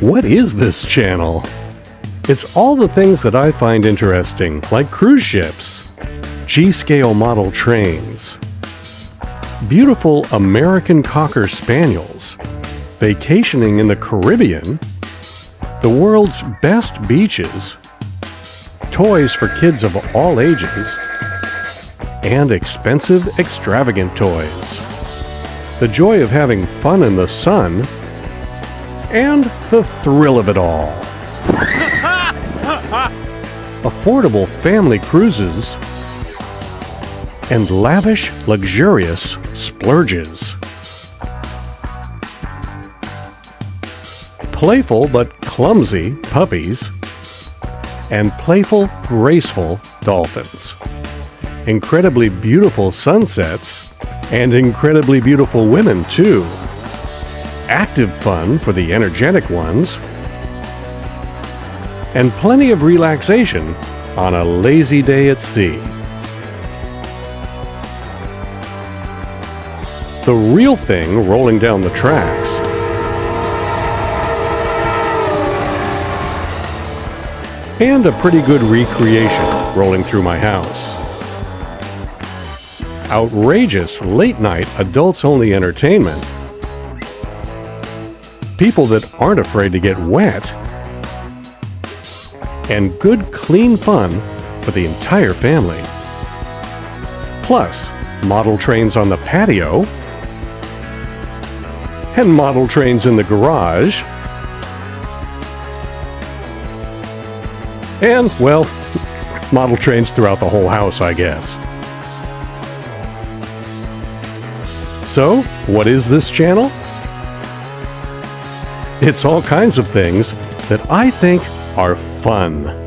What is this channel? It's all the things that I find interesting, like cruise ships, G scale model trains, beautiful American Cocker Spaniels, vacationing in the Caribbean, the world's best beaches, toys for kids of all ages, and expensive, extravagant toys. The joy of having fun in the sun, and the thrill of it all. Affordable family cruises and lavish, luxurious splurges. Playful but clumsy puppies, and playful, graceful dolphins. Incredibly beautiful sunsets, and incredibly beautiful women, too. Active fun for the energetic ones, and plenty of relaxation on a lazy day at sea. The real thing rolling down the tracks. And a pretty good recreation rolling through my house. Outrageous late night adults only entertainment. People that aren't afraid to get wet. And good clean fun for the entire family. Plus, model trains on the patio and model trains in the garage. And, well, model trains throughout the whole house, I guess. So, what is this channel? It's all kinds of things that I think are fun.